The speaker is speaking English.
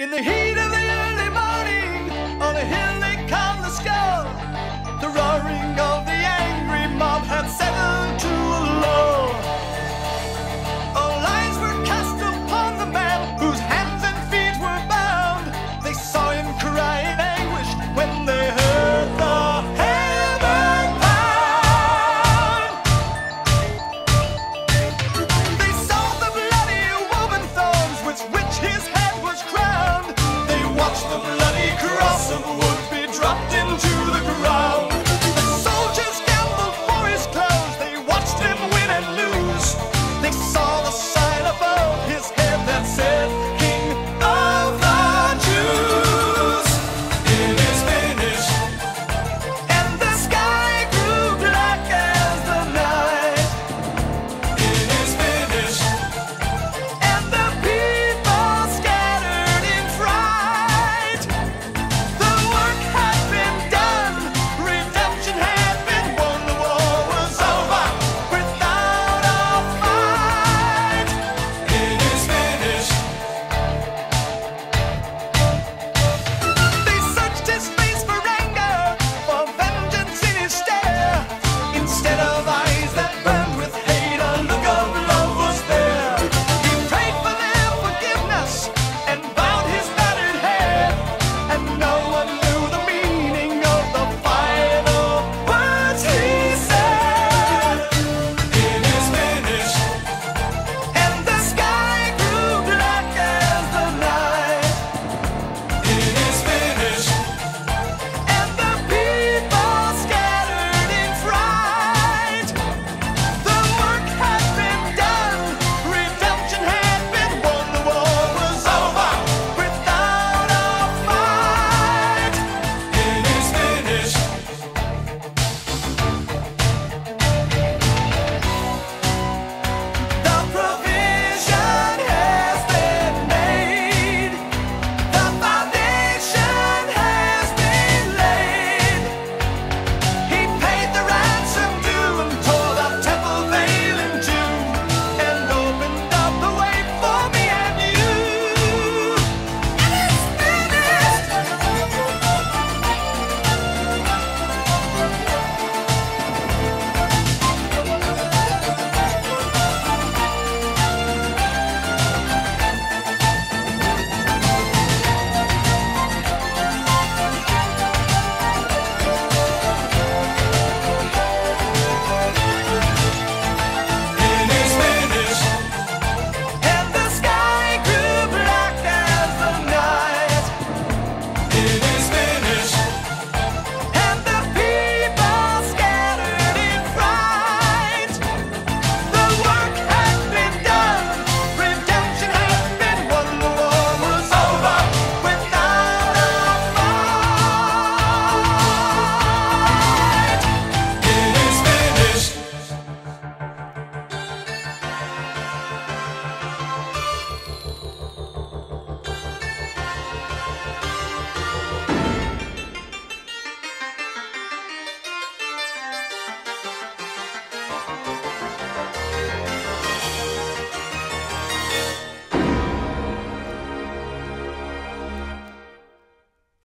In the heat of the